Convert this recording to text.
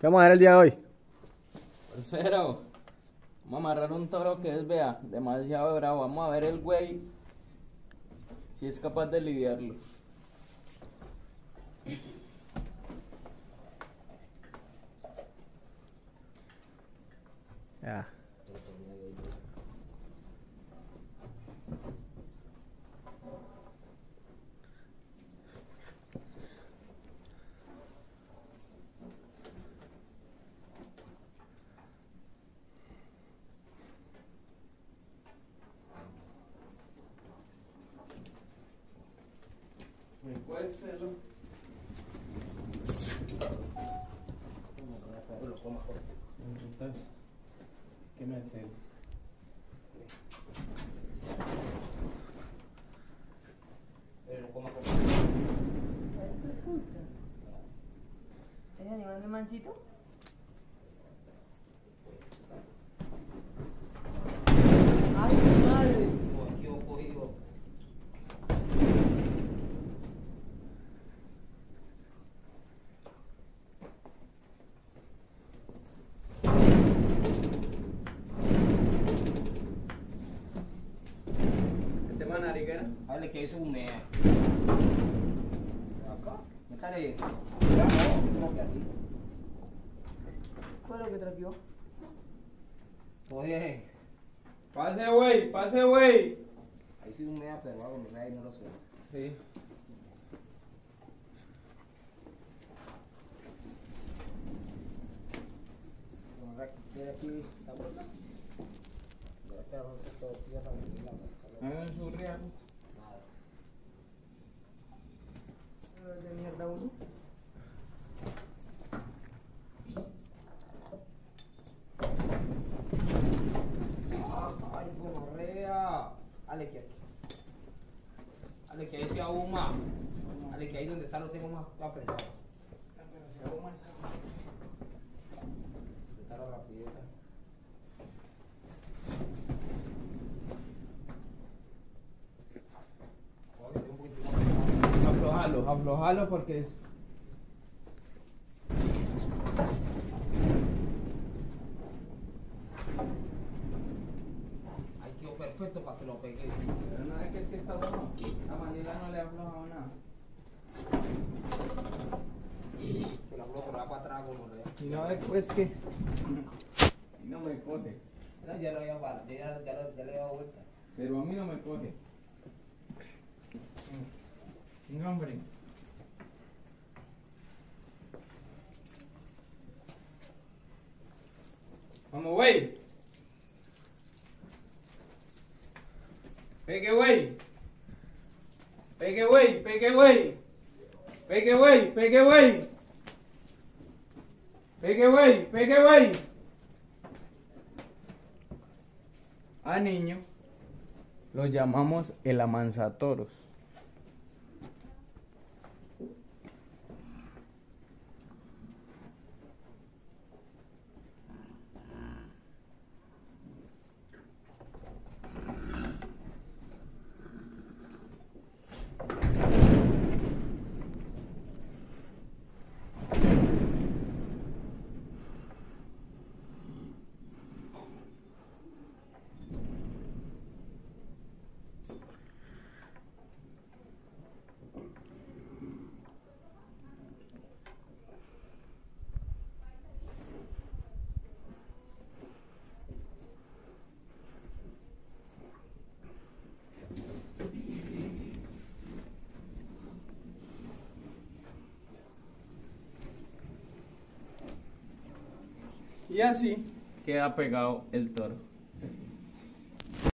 ¿Qué vamos a ver el día de hoy? Cero. Vamos a amarrar un toro que es, vea, demasiado bravo. Vamos a ver el güey si es capaz de lidiarlo. Ya. Recuéstelo. Entonces, ¿qué meter? ¿Ese animal no es mansito? ¡Ay, ¿Este man nariguera? Dale, que eso humea. Acá. Métale. Como que así. ¿Cuál es lo que traqueó? Oye, Pase, güey, pase, güey. ahí sí humea, pero algo me cae no lo suena. Sí. Como que quiere aquí, está todo tierra su riago. Nada. Pero es de mierda uno. Ay, gonorrea. Dale que aquí. Dale que ahí se ahuma. Dale que ahí donde está lo tengo más apretado. Está la rapidez. Oye, un poquito más. Aflojalo, porque es. Ahí quedó perfecto para que lo pegue. Pero no es que es que está bueno. A Manila no le ha aflojado nada. Que la bloco va para atrás. Y no es pues que. Y no me coge. No, ya lo había guardado, ya, ya, lo- ya le he dado vuelta. Pero a mí no me coge. No, hombre. Vamos, güey. Pegue, güey. Pegue, güey. Pegue, güey. Pegue, güey. Pegue, güey. Pegue, güey. Pegue, güey. A niño lo llamamos el amanzatoros. Y así queda pegado el toro.